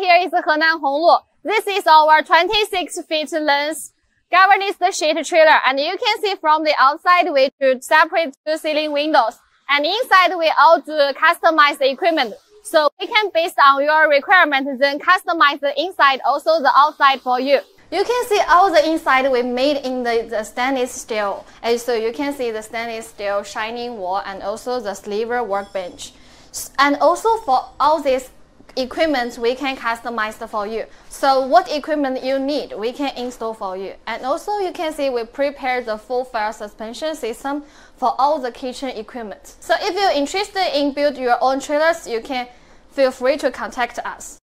here is Henan Honlu. This is our 26 feet length galvanized sheet trailer. And you can see from the outside, we do separate two ceiling windows. And inside, we all do customized equipment. So we can, based on your requirement, then customize the inside, also the outside for you. You can see all the inside we made in the, the stainless steel. And so you can see the stainless steel shining wall and also the sliver workbench. And also for all these equipment we can customize for you. So what equipment you need, we can install for you. And also you can see we prepared the full fire suspension system for all the kitchen equipment. So if you're interested in build your own trailers, you can feel free to contact us.